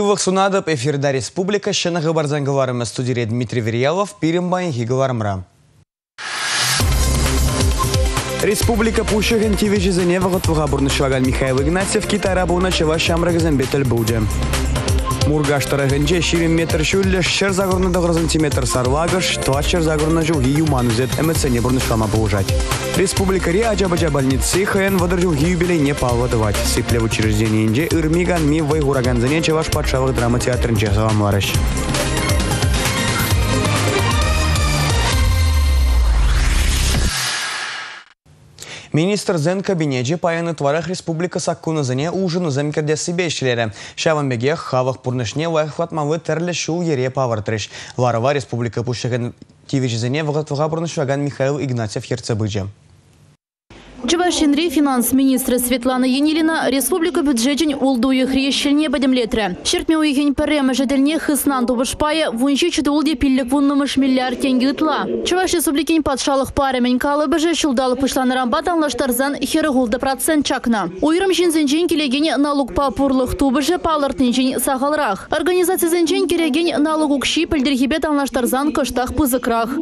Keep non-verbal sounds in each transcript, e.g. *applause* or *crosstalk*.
Сывық сунадып эфирда республика шынығы барзангыларымыз студире Дмитрий Верьялов пирімбайын хигыларымра. Республика пушығын тивежізіне вағытвыға бұрнышылаған Михаил Игнатьев китара бұны чыва шамрығызын бетіл бұлды. Мургаш тарахынче 20 метр шүллі шыр загырны сантиметр сарлагыш, туа шыр загырны жылги юман үзет эмоционе бұрнышлама бұлжать. Республика Ри Аджабаджа больницы ХН водыр жылги юбилей не палвадывать. Сыпле инже ырмиган ми вай гураганзане чаваш патшалық драма театрын жезаламларыш. Министр зен кабинете паяны республика саккунызыне ужыны замкерде сибейшілері. Шаванбеге хавық пұрнышне лайхватмавы тәрлі шул ере павыртырыш. Ларова республика пұшығын тивежізіне вғатвыға бұрнышваган Михаил Игнатьев Херцебыджы. Чувашинри финанс министры Светлана Енилина республика бюджетин улдуы хрещельне бадемлетре. Шертме уйген пәрремі жәділне хыснан тубышпайы вунши чудулде пиллік вуннымыш миллиард тенге ытла. Чуваш республикин патшалық парымен калы бәжі батанлаштарзан херығулды процент чакна. Уйрым жинзенжен келеген налуг папурлық тубыжы палыртынжен сағалрақ. Организация зенжен кереген налуг укши пілдірхебет анлаштарзан кыштақ.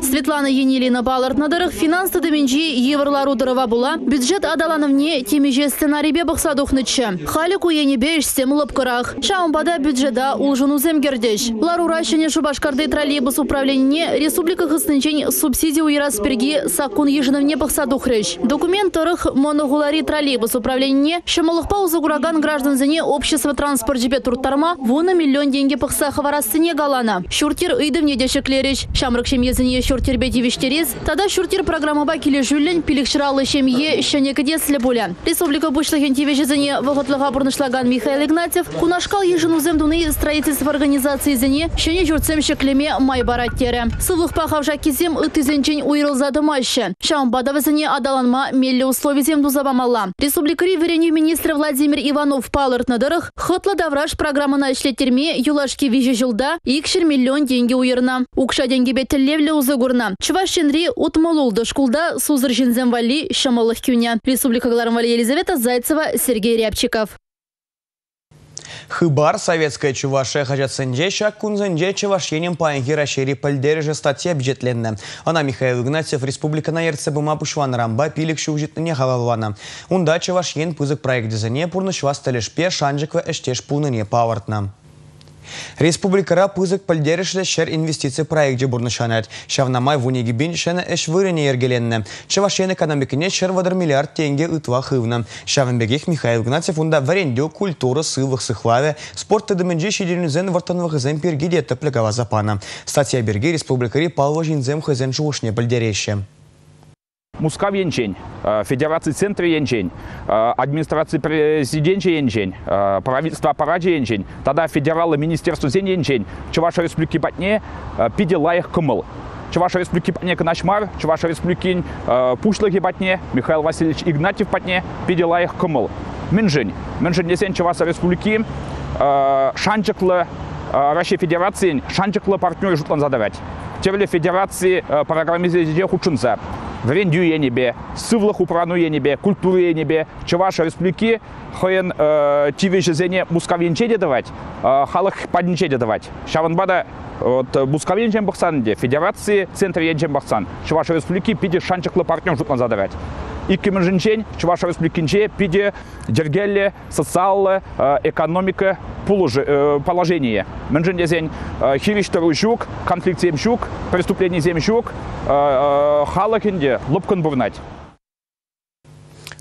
Светлана Енилина балыртнадырық финансы дыменжи еврлар удырыва була Бюджет адаланымне темеже сценарийбе бұқса дұқнычы. Халі күйені беш сем лыпкырақ. Шаумбада бюджета улжыну земгердеш. Ларурайшыне Шубашкарды троллейбус управление республика хыснынчен субсидия уйрасперги сакун ежынывне бұқса дұқрыш. Документ тұрық моногулари троллейбус управление шымылықпа узагураган гражданзіне общество транспорт жібе турттарма вуны миллион деньги бұқса хаварасыне галана. Шуртир ыйдым недешеклеріш. Шамрық шемезіне шуртир бетевиштерез. Тада шуртир программаба келе жүлін пилікшыралы шемье шәнекіде слі боля. Республика бұшлығын тевежізіне вағытлыға бұрнышлаган Михаил Игнатьев, кунашкал ежінузем дуны строительство организации зіне шәне жүртсем шеклеме май бараттері. Сывлық пахавжа кезем үтізенчен уйрылзады майшы. Шамбадавызыне адаланма меллі условизем дузабамалла. Республикари вереню министр Владимир Иванов палыртнадырых, хытла давраш программына ішлеттерме юлашки вижі жылда икшір миллион деньги уйырна. Укша деньги беттіллевлі узыгурна. Чувашинри утмолулды шкулда сузыр жинзем вали шамалых кюня. Республика Гларамвали Елизавета Зайцева, Сергей Рябчиков. Хыбар советская чувашия хачатсынже шак кунзынже чувашенем паенхи рашери пальдережі статья бюджетленді. Она Михаил Игнатьев республикана ерце бұма пушван рамба пилік шужетіне халалвана. Унда чувашен пызык проект дезіне пурны швас телешпе шанжыква эштеш пулныне павартна. Республикара пызык пілдеріші шер инвестиция проекте бұрнышанат. Шавнамай вунеги бин шәні әш вырыне ергеленні. Чавашен экономикіне вадар миллиард тенге ұтва хывны. Шавынбегех Михаил Гнатьев унда варендю культура сывых сыхлаве, спорт тедімінже шедерінізен вартанвы хызен пергиде тіплігава запана. Статья берги республикари палва жинзем хызен жуышне. Мускав Янчень, э, Федерации Центра Янчень, э, администрации президента Янчень, э, правительство аппарата Янчень, тогда федералы Министерство Зен Янчень, Чуваша Республики Патне, Пиде Лаях Кымыл. Чуваша Республики Патне Канашмар, Чуваша Республики Пушлыги Патне, Михаил Васильевич Игнатьев Патне, Пиде Лаях Кымыл. Минжень, Минжень Десен Чуваша Республики, Шанчыклы, Россия Федерации, Шанчыклы партнер жутлан задавать. Тевле Федерации программизации худшинца. Врендю енебе, сывлых упрану енебе, культуру енебе, Чуваша республики хойен э, тивеше зене мускавенче давать, э, халық падинче давать. Шаванбада вот мускавенчен бақсан де, федерации центр енчен бақсан. Чуваша республики пиде шанчықлы партнер жұтман задавать. Иккімен жінчен, Чуваша республикинче пиде дергелле социаллы экономика положение. Мен жін дезен хириштыру жүк, конфликт зем жүк, преступление зем жүк, халықынде лупкын бұрнать.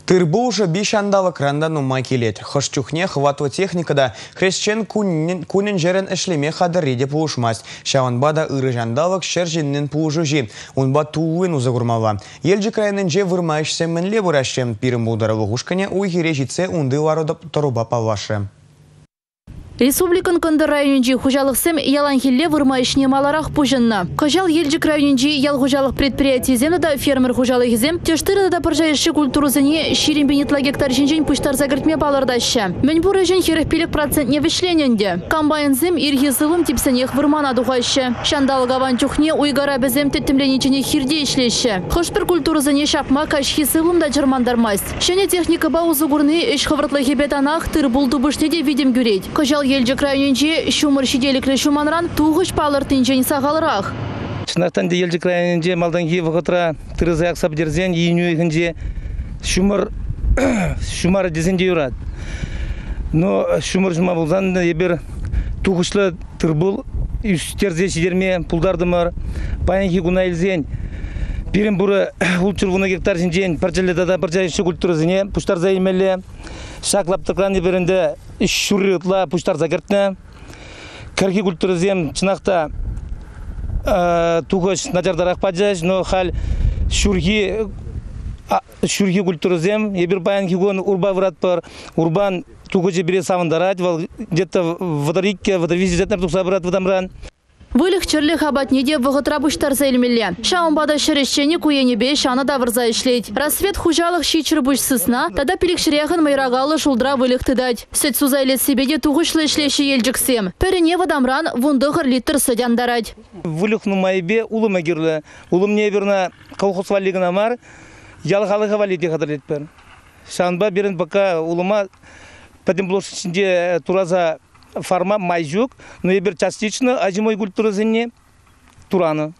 Тырбу уже бишандалы кранда нумай келет. Хышчухне хватва техникада хрещен кунен жерен эшлеме хадырри деп пуышмас. Шаванбада ыры жандалык шер женнен пуышыжи. Унба туын узагурмала. Елжі крайнын же вырмайшсен мінле бұрашем. Пирым бұлдары лұғышкане уйхере житсе унды торуба палвашы. Республикан кынды районжи хужалықсым ялан хилле вырма ішне маларақ пужынна. Кожал елжік районжи ял хужалық предприятие земді да фермер хужалық зем, тештыры да паржайшы культуру зіне ширин бенетла гектар жинжин пуштар загыртме балырдашы. Мен бұр жын херекпелік процент не вишлененде. Комбайн зем ирхи сылым типсенех вырмана дұғайшы. Шандалы гаван чухне уйгара бізем теттімленечіне хирде ішлеші. Хошпір культуру зіне шапма кашхи сылым да жырмандармас. Шене техника баузы гурны іш хывыртлы хебет анах тыр бұлды де видим гюреть. Кожал елжік районенже шумыр шиделіклі шуманран туғыш палыртынжен сағалырақ. Шынақтан де елжік районінде малдан ки вғытра тырызы ақсап дерзен, иіню екінде шумыр шумар *coughs* дезен де юрат. Но шумыр жұма болзан ебір туғышлы тырбыл үстерзе шидерме пулдардымыр. Баян ки гуна елзен. Бірін бұры ұлчыр *coughs* вуна гектар жинжен парчалы дада парчайшы культурызыне пуштар займелі. Шаклап тыркран ебірінде үш шүрі ұтла пуштар закертіне. Кіргі культурызем чынақта тугош начардарак паджаш, но хал шурги шурги культурызем, ебір баян кигон урба врат пар, урбан тугожи бире савандарать, вал где-то водорикке, водовизи жетнер тухса брат Вылық черлі хабатнеде вғытра бұштар зәйлмелі. Шаумбада шерешчені куенебе шаны давырза ішлейд. Рассвет хужалық шичір бұшсысына, тада пілікшіряғын майрағалы шулдра вылық тыдать. Сөт сузайлет себеде туғышлы ішлеші елжіксем. Пәріне вадамран вундығыр литр садяндарать. Вылюх ну майбе улым агирлы. Улым не берна колхоз валигына мар, ялғалығы валиде қадырлет бер. Шанба берін бака улыма пәдім блош ішінде тураза фарма май жүк, но ебір частично ажимой культурызыне тураны.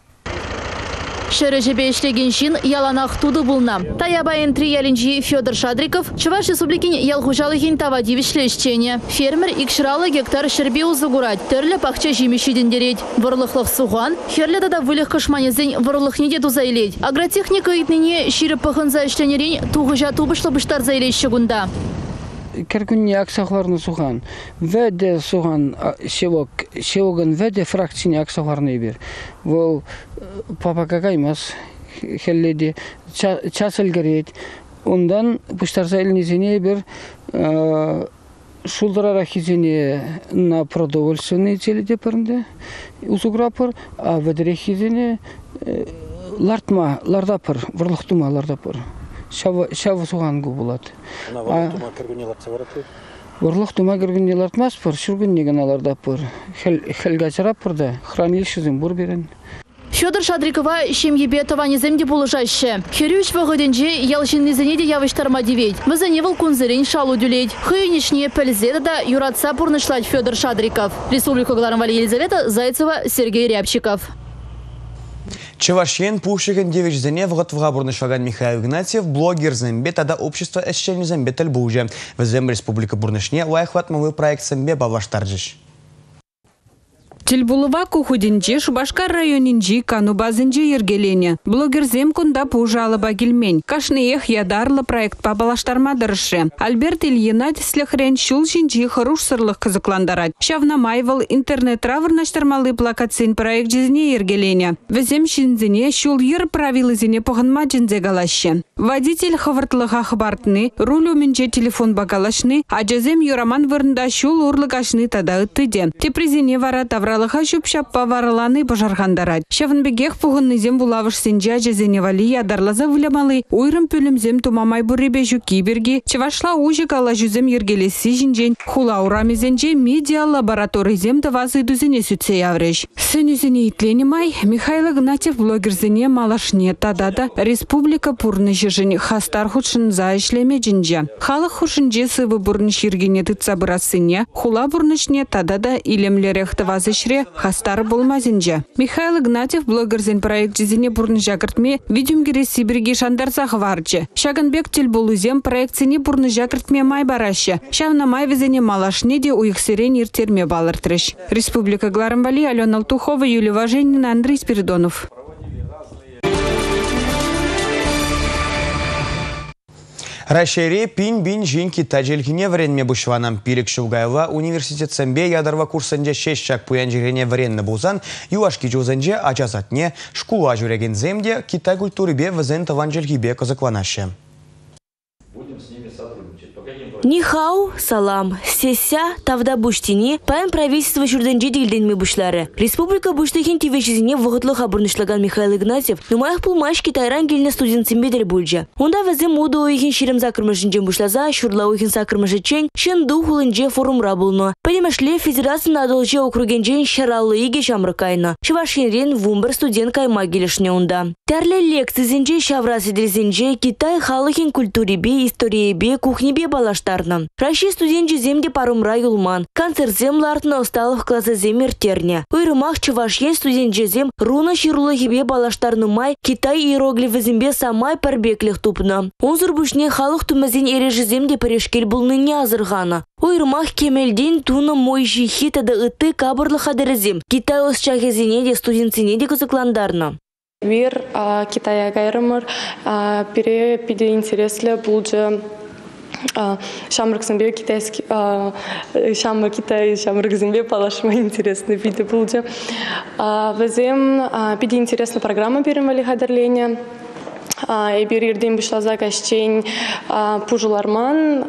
Шәрі жебе ішлеген шин яланақ туды бұлна. Таябайын триялінжи Федор Шадриков, Чуваш Республикин ялхужалығын тавадив ішлешчене. Фермер икшыралы гектар шербе узыгурать, түрлі пақча жемешиден дерет. Вұрлықлық суған, херледі да вылық кышманезен вұрлық неде тузайлет. Агротехника итнене ширі пықынза ішленерен туғыжа тубышлы бұштар зайлеші Кәркүнне аксахларны суған. Вәде суған шевок, шевогын вәде фракцияне аксахларны бер. Вол папа какаймас хелледе часыл керет. Ондан пуштарса элнезене бер шулдырара хизене на продовольственные цели депарында узуграпыр, а ведре хизене лартма, лардапыр, врлықтума лардапыр. Шава суған гу болады. Урлық тума кіргін елартмас пыр, шүргін неген аларда пыр. Хелгачарап пырда, хранилищезін бұр берен. Федор Шадрикова шемьебе таванеземде булыжаще. Херюш вағыденже ялшиннезене де явыштарма девейд. Візіне выл кунзырен шалу дүлейд. Хыйнешне пәлзеді да юратса пурнышлать Федор Шадриков. Республика Гларамвали Елизавета Зайцева, Сергей Рябчиков. Чевашен пушеген девичзене вғытвға бұрнышваган Михаил Игнатьев блогер зімбе тада общество әшчәні зімбе тіл бұлжы. Візім республика бұрнышне лайхватмовый проект зімбе баваштаржыш. Тильбулова кухудинчи Шубашкар районинчи кану базынчи ергелене. Блогерзем кунда пужалыба келмень. Кашныех ядарлы проект пабалаштармадырышы. Альберт Ильина тислехрен шул шинчи хорош сырлых. Шавна майвал интернет равырнаштармалы плакацин проект жизни ергелене. Везем шинзине шул ер правилызине похынма джинзе галаще. Водитель хавартлыға хабартны, рулю менче телефон багалашны, а джазем юраман вырнда шул урлыгашны тада ыттыде. Тепризине вара тавралыға шуп шаппа варыланы бажаргандарать. Шавынбегех пуғыннызем булавыш сенжа жезене вали ядарлаза вылямалы, уйрым пөлімзем тумамай бурребе жуки берге, чевашла ужик ала жүзем ергелесі жинжен, хула урамезенже медиа лабораторизем тавазы дүзіне сүтсе явреш. Сөнізіне итлені май, Михаил Игнатьев блогерзіне малашне республика пурны жежін хастар худшын за ишлеме жинжа. Халық хушынже сывы хула бурнышне тадада илемлерек тавазы шре хастар болмазинже. Михаил Игнатьев блогерзен проект жезіне бурны жакыртме видеомгере Сибирге шандарса хварчы. Шаганбек телболузем проектсіне бурны жакыртме май барашы. Шавна май везене малашне де уйықсерен ертерме балыртырыш. Республика Гларамбали, Алена Алтухова, Юлия Важенина, Андрей Спиридонов. Рашере пин бин жин кита желгіне вренме бұшванам. Пилік Шугайла университет сәмбе ядарва курсынже шеш шак пуян жирене вренне бұлзан, юашки жузанже ачасатне шкула жүреген земде китай культуры бе візен таван желгібе кызыкланашы. Нихау, салам, сеся, тавда буштини, паян правительство жүрденже дилденме бушлары. Республика буштахин тивешізіне вғытлы хабырнышлаган Михаил Игнатьев, нумаях пулмаш Китайран келіне студентсен бедер бульджа. Онда візім уды ойхин шерім закырмышынчен бушлаза, шурла ойхин закырмышычен, шын духулынже форумра булны. Пәдемешле федерация надолже округенжен шаралы иге шамрыкайны. Чывашинрен вумбір студент кайма келішне онда. Тәрлі лекцизенже шаврасы Китай халықин культуребе, историебе, кухнебе балаштарны. Раши студент земде парумра юлман. Концерт землартына усталых классы земертерне. Уйрымах чувашен студент зем руна ширулы хебе балаштарны май Китай иероглифы зембе самай парбеклих тупна. Онзыр бушне халық түмізен ережі земде парешкел бұлны не азырғаны. Уйрымах кемелден туны мой жихи тады ыты кабырлы хадырызем. Китай осчахезіне де студентсіне де кызыкландарны. Вир Китая гайрымыр а, пире пиде интересле булжы Шамрак Замбе китайский, Шамрак Китай, Шамрак Замбе палашма интересно виды булжы. Везем пиде интересная программа перемали хадарления. Эбир ирден бишлаза кашчень пужуларман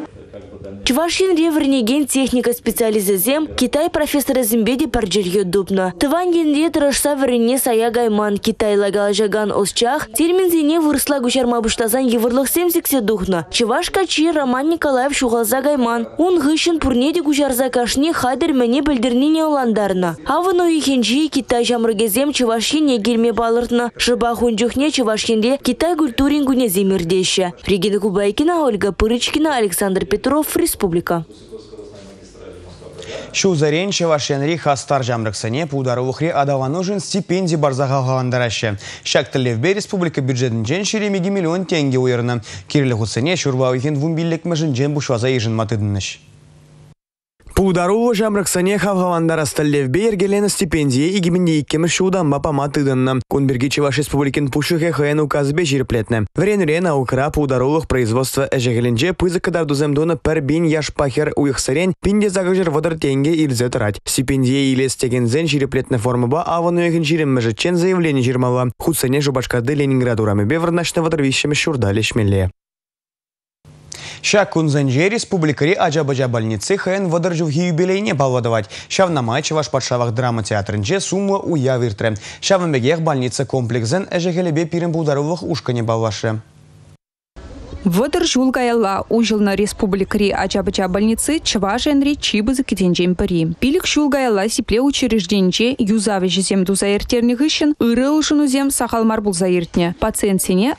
Чувашин реврнеген техника специализазем Китай профессора Зимбеди парджелье дубна. Тыван енде віріне сая гайман Китай лагалажаган осчах, термин зене вырсла гучарма евырлық семзіксе духна. Чуваш качи Роман Николаев шуғалза гайман. Он гышын пурнеде гучарза кашне хадыр мәне білдірнене оландарна. Авыну ихенжи Китай жамрыгезем Чувашин егерме балыртна. Жыба хунжухне Китай культурин гуне земірдеші. Регина Кубайкина, Ольга Пырычкина, Александр Петров, Республика. Шу зарен Чевашенри хастар жамрыксыне пударулықре адаванужын стипендий барзаға. Шак Тілевбе республика бюджетін жен шеремеге миллион тенге ойырны. Кирилі құтсыне шурбауыхен вумбиллік мәжін жен бұшваза ежін матыдыныш. Пударулы жамрыксыне хавғавандара сталлевбе ергелені стипендия игімінде иккемі шудан бапама тыдынны. Кунберги Чеваш республикин пушыхе хаян указбе жирплетні. Вренре наукра пударулых производства әжегеленже пызы кадардуземдуны пір бин яш пахер уйықсырен пинде загыжыр водар тенге илзе тұрать. Стипендия илес тегензен жирплетні формыба аван уйығын жирім мәжітчен заявление жирмала. Худсыне жубашкады Ленинград урамы беврнашны водар вишемі шурдали шмеле. Шак кунзенже республикари Аджабаджа больницы хэн водыржуги юбилейне балвадавать. Шавнамай Чеваш патшавах драма театрынже сумма уя виртре. Шавнбегех больница комплексен әжегелебе пирен булдарулых ушкане балвашы. Вăдăр жул гаялла ужылна республикари Ачабыча больницы Чибызы китенжен пыри. Пилік жул гаялла сипле учрежденче юзавы жезем дузаертерні гышын ыры ушынузем сахалмар булзаертне. Пациент сене.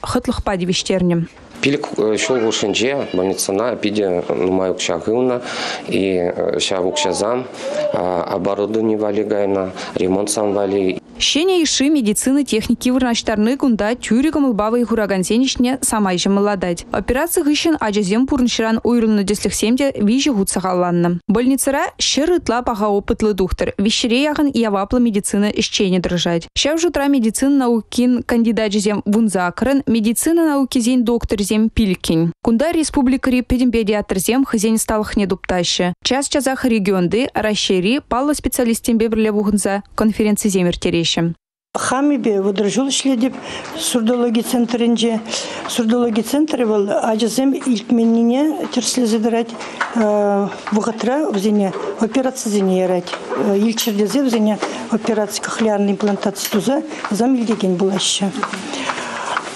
Пилик шул гушинже больницана пиде нумай укшагылна и ша укшазам оборудование вали гайна ремонт сам вали. Шене иши медицины техники вырнаштарны гунда тюригам лбавы хураган сенишне самайжы младать. Операция гыщен ажазем пурнширан уйрылны деслихсемде вижи гуцагалланны. Больницара шыр ытла паға опытлы духтар. Вещере яғын яваплы медицина ишчене дрожать. Шав жутра медицина наукин кандидат жезем вунзакрын, медицина науки зен доктор зем пилькин. Кунда республикари педиатр зем хызен сталых не дуптаще. Час чазах регионды, расшири, палла специалистен бебрле вухынза конференции земер терещем. Хамибе выдержал деп сурдология центринже. Сурдология центры был ажызем илкменнине терсле задырать вғытра взене операция зене ярать. Илчердезе взене операция кохлеарный имплантация туза зам илдеген булаще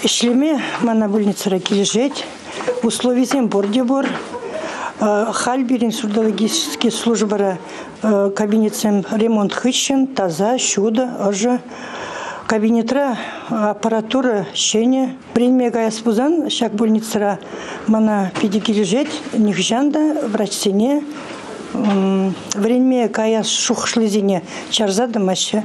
ишлеме мана больницара кележет условиесен борде бор. Хальберин сурдологический службара кабинетсем ремонт хыщен, таза, щуда, ожа. Кабинетра аппаратура щене. Премия гаяспузан, шак больницара мана педикилежет, нихжанда, врачсене. Время кая шухшлызине чарзады маще.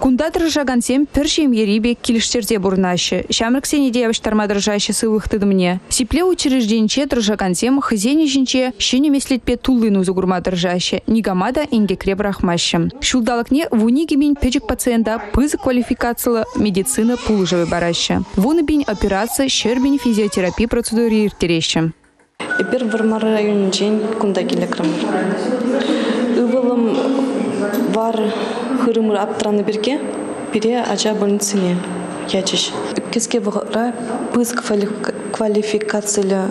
Кунда дрыжагансем першем ерибе килиштерде бурнашы. Шамрак сенеде явыштарма дрыжашы сывыхтыды мне. Сипле учрежденче дрыжагансем хызене жинче щене меслетпе тулыну загурма дрыжашы. Нигамада инге креб рахмашы. Шулдалыкне вуниги бин печек пациента пызы квалификациялы медицина пулыжевы барашы. Вуны бин операция щербин физиотерапия процедуры иртерещі. Эпир Вармар районын жен кунда келекрым. Ыбылым бар хырымыр аптраны берге, бире ажа больницыне ячиш. Кезге вғыра пыз квалификациялы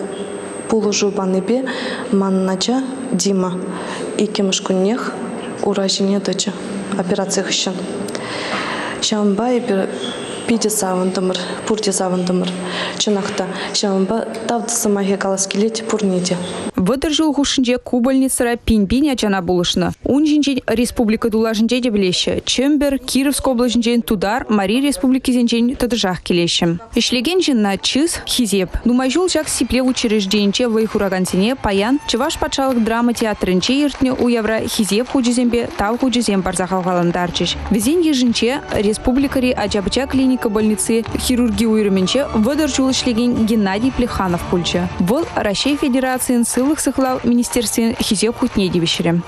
пулужу баныбе маннача Дима. Икемыш күннех уражине дача операция хыщан. Шамба эпир пиде савындымыр пурде савындымыр чынакта шамба тавдысы махе калас келет пурнеде Вăдăр жыл хушинче кубальницăра пинпиня чана булышнă. Ун жинчен республика дулашинче теплеще. Чембер, Кировск облачинчен тудар, Мари республикизенчен тыдыжах келеші. Ишлеген жинна чыз, хизеп. Нумайжул жак сипле учрежденче вайхурагансене паян, чываш патшалық драма театрынче ертне уявра хизеп хужизембе тав хужизем барзахал каландарчыш. Везен ежинче республикари Аджабыча клиника больницы хирурги уйрменче выдержал ишлеген Геннадий Плеханов Пульча. Был Россия Федерации ссылых сыхлав министерстве хизеп хутнедевищере.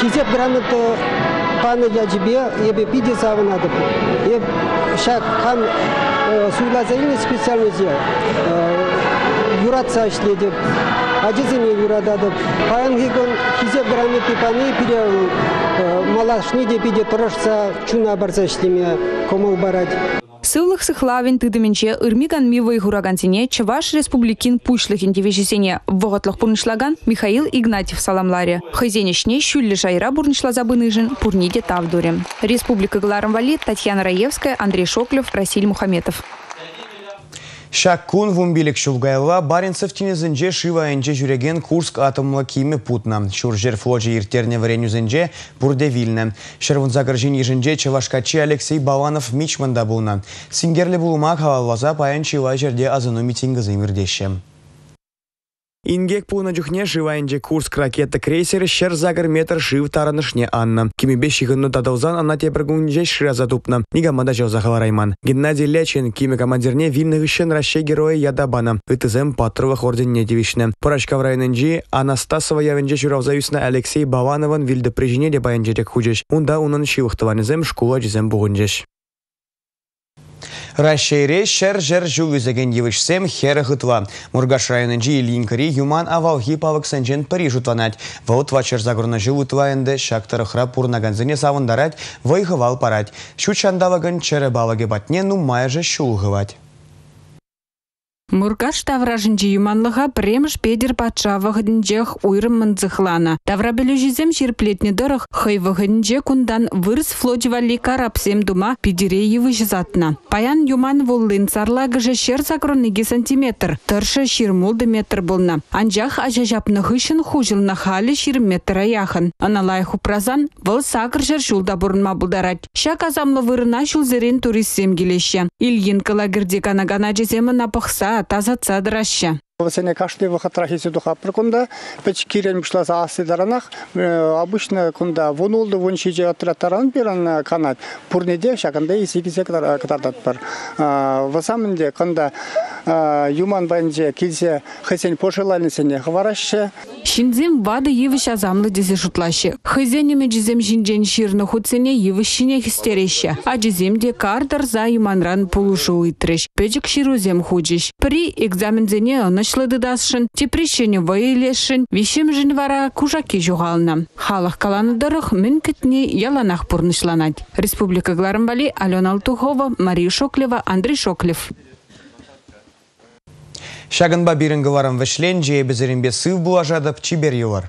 Хизеп грамота паны для тебе, ебе пиди завнадып. Еб шаг хан э, суйлазайны специальности э, юратса ишледеп. Ажизене юрададып. Паян гигон хизеп грамоты паны пиде э, малашни де пиде тұрышса чуна барса ишлеме комыл барать. Сыллых сыхлавин тыдыминче ырмиган мивый хурагансене Чаваш республикин пушлыхин девежесене вғытлық пурнышлаган Михаил Игнатьев саламларе. Хызенешне шүллі жайра бурнышлаза быныжын пурниде тавдуре. Республика Галарам Вали, Татьяна Раевская, Андрей Шоклев, Расиль Мухаметов. Шак кун вумбилик шулгайла Баренцев тинезінже шива жүреген Курск атомлы путна. Шур жер флоджи иртерне варенюзінже бұрде вильне. Шырвын загыржин ежінже Чавашкачи Алексей Баланов мичманда булна. Сингерлі булума хавалваза паян жерде азыну митингізі. Ингек пулна жүхне живайынже Курск ракета крейсері шер загыр метр шив таранышне анна. Кимебе шихынну тадалзан анна тепіргунже шираза тупна. Нигамада жауза халарайман. Геннадий Лечин киме командирне вильны гышен раще героя ядабана. Итызем патровых орденне девишне. Порачка в районенжи Анастасова явенже шуравзаюсна Алексей Баланован вилді прижине де баянжерек хужеш. Унда унын шивықтыванызем школа жезем бугунжеш. Рашейре шер жер жүгізеген евішсем хері ғытла. Мургаш районынжи линкари юман авалхи павық сәнжен пірі жұтланать. Ваут вачер загырны жыл ұтвайынды шақтыры хра пурнаганзыне савындарать, вайғывал парать. Шу чандалагын чәрі балаге батне нумая же шулғывать. Мургаш тавражынчы юманлыға премш педер патша вағыдынжех уйрым мынзықлана. Тавра білежізем жерплетне дырық хай вағыдынже кундан вырыс флотивали карапсем дума евы жызатна. Паян юман воллын сарлагыжы шер сакроныге сантиметр, тыршы ширмулды метр болна. Анжақ ажажапны хышын хужылна халі шир метр аяхын. Аналай хупразан выл сакыр жер шулда бұрынма бұлдарат. Шак азамлы вырына шулзерен туристсем келеші. Ильин калагерде канагана жеземі напықса таза цадраща. Сене каждый выход рахиси духа прикунда, печ кирен бушла за асы даранах, обычно кунда вунулды вуншиже отрятаран биран канат, пурнеде шаканда и сигизе катардат бар. В самом деле, кунда юман бенже килсе хесен пошелальны сене хвараще. Шинзем вады евыш азамлы дезе шутлаще. Хызенеме жизем жинжен ширны худсене евышине хистереще. А жиземде кардар за юманран пулушу уйтреш. Печик ширузем худжиш. При экзамензене онышлыды дасшын, тепрещене вайлешшын, вишем жин вара кужаки жуғална. Халық каланыдырық мін кітне яланақ пурнышланать. Республика Гларымбали, Алена Алтухова, Мария Шоклева, Андрей Шоклев. Шагынба бирінгі варым вішлен, жие бізірінбе сыв бұлажадып чибер юлар.